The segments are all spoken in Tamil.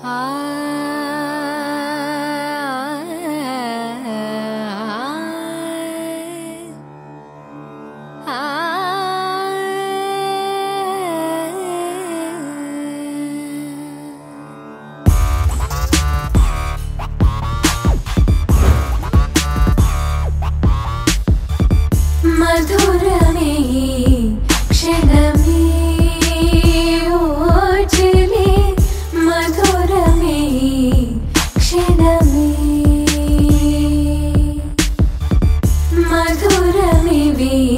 I മധുരമിവീ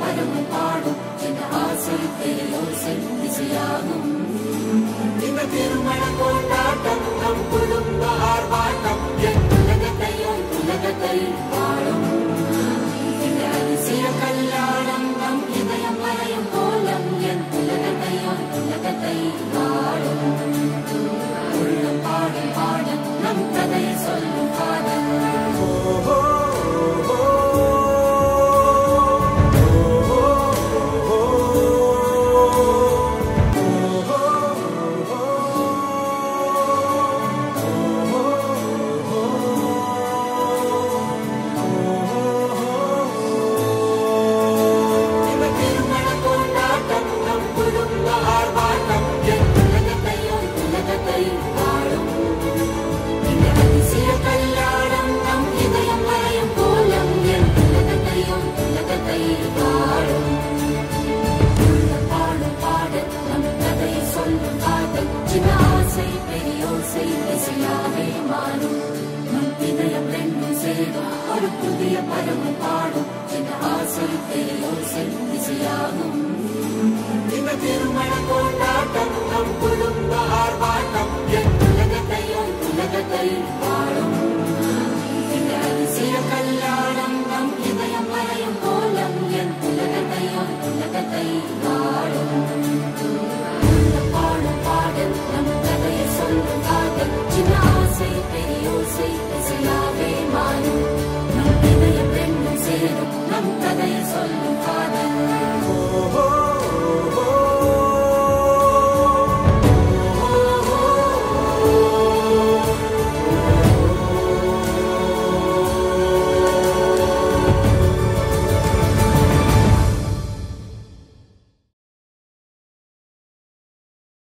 வரும் பாடும் என் ஆசை பேரோசை திசையாகும் இந்த திருமண கொண்டாட்டம் ஒரு புதிய பருவம் பாடும். என் ஆசை பேரோசை இசையாகும் இந்த திருமண கொண்டாட்டம் நம் குடும்ப ஆர்ப்பாட்டம் என் உலகத்தை உன் உலகத்தை பாடும் இந்த அதிசய கல்யாணம் நம் இதயம் மறையும் கோலம் என் உலகத்தை உன் பாடும் பாடும் பாடல் நம் கதையை சொல்லும் காதல் சின்ன ஆசை பெரியோசை